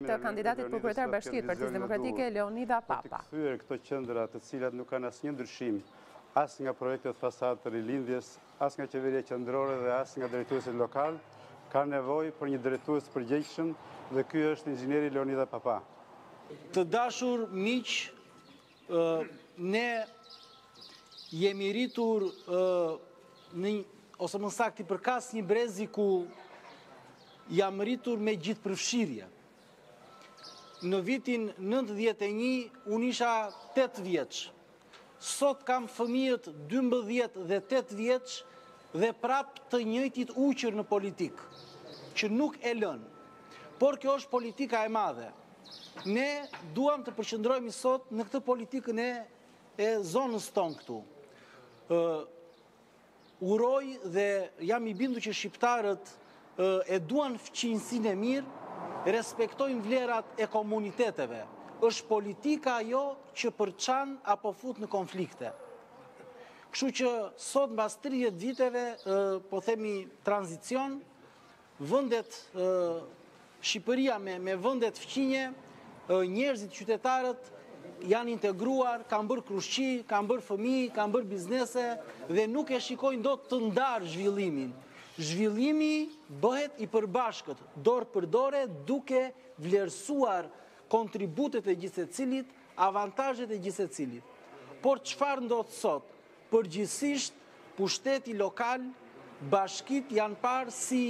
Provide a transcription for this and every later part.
të kandidatit për kryetar bashkie të Partisë Demokratike, Leonidha Papa. Për të kthyer këto qendra të cilat nuk kanë asnjë ndryshim as nga projektet fasadë të Rilindjes, as nga qeveria qendrore dhe as nga drejtuesit lokalë, ka nevojë për një drejtues të përgjegjshëm dhe ky është inxhinieri Leonidha Papa. Të dashur miq, Ne jemi rritur ose më sakti përkas një brezi ku jam rritur me gjithëpërfshirje. Në vitin 91, unë isha 8 vjeç. Sot kam fëmijët 12 dhe 8 vjeç dhe prapë të njëjtit ujqër në politikë, që nuk e lënë. Por kjo është politika e madhe. Ne duam të përqendrohemi sot në këtë politikën e e zonës tonë këtu. Uroj dhe jam i bindur që shqiptarët e duan fqinjësinë e mirë, respektojnë vlerat e komuniteteve. është politika ajo që përçan apo fut në konflikte. Kështu që sot mbas 30 viteve, po themi tranzicion, Vendet, Shqipëria me vendet fqinje, njerëzit, qytetarët, janë integruar, kanë bërë krushqi, kanë bërë fëmijë, kanë bërë biznese dhe nuk e shikojnë dot të ndarë zhvillimin. Zhvillimi bëhet i përbashkët, dorë për dore duke vlerësuar kontributet e gjithsecilit, avantazhet e gjithsecilit. Por çfarë ndodh sot? Përgjithësisht pushteti lokal, bashkitë janë parë si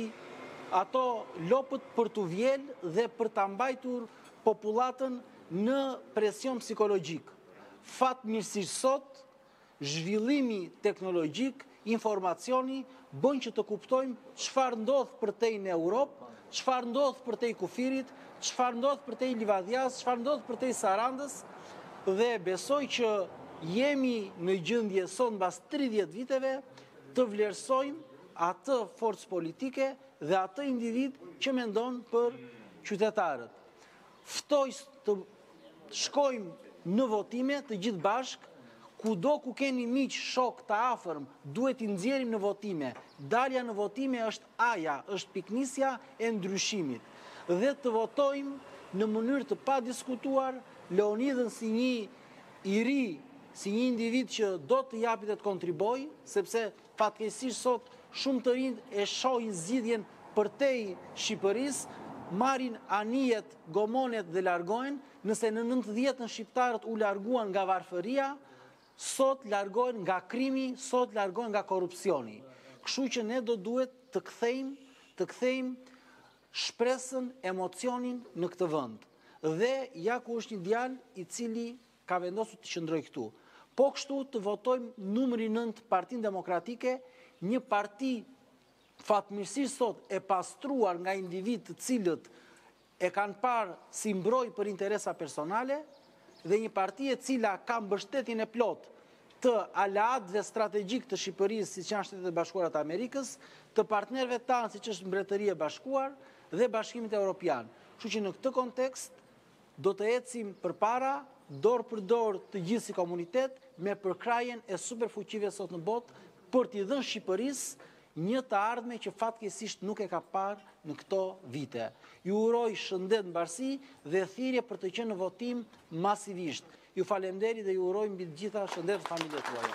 ato lopët për t'u mjelë dhe për ta mbajtur popullatën në presion psikologjik. Fatmirësisht sot, zhvillimi teknologjik, informacioni, bën që të kuptojmë çfarë ndodh përtej në Europë, çfarë ndodh përtej kufirit, çfarë ndodh përtej Livadhjasë, çfarë ndodh përtej Sarandës dhe besoj që jemi në gjendje sot mbas 30 viteve të vlerësojmë atë forcë politike dhe atë individ që mendon për qytetarët. ftoj të shkojmë në votime të gjithë bashkë, kudo ku keni miq, shokë të afërm, duhet t'i nxjerrim në votime. Dalja në votime është aja, është pikënisja e ndryshimit. Dhe të votojmë në mënyrë të padiskutuar Leonidhën si një i ri, si një individ që do të japi dhe të kontribuojë, sepse Fatkeqësisht sot shumë të rinj e shohin zgjidhjen përtej Shqipërisë, marrin anijet, gomonet dhe largohen, nëse në nëntëdhjetën shqiptarët u larguan nga varfëria, sot largohen nga krimi, sot largohen nga korrupsioni. Kështu që ne do duhet të kthejmë, të kthejmë shpresën, emocionin në këtë vend. Dhe ja ku është një djalë i cili ka vendosur të qëndrojë këtu. Po kështu të votojmë numri nëntë Partinë Demokratike, një parti fatmirësisht sot e pastruar nga individë të cilët e kanë parë si mburojë për interesa personale dhe një parti e cila ka mbështetjen e plotë të aleatëve strategjikë të Shqipërisë siç janë Shtetet e Bashkuara të Amerikës, të partnerëve tanë siç është Mbretëria e Bashkuar dhe Bashkimit Europian. Kështu që në këtë kontekst, Do të ecim përpara, dorë për dorë të gjithë si komunitet, me përkrahjen e superfuqive sot në botë, për t'i dhënë Shqipërisë një të ardhme që fatkeqësisht nuk e ka parë në këto vite. Ju uroj shëndet, mbarësi dhe thirrje për të qenë në votim masivisht. Ju falemnderit dhe ju uroj mbi të gjitha shëndet në familjet tuaja.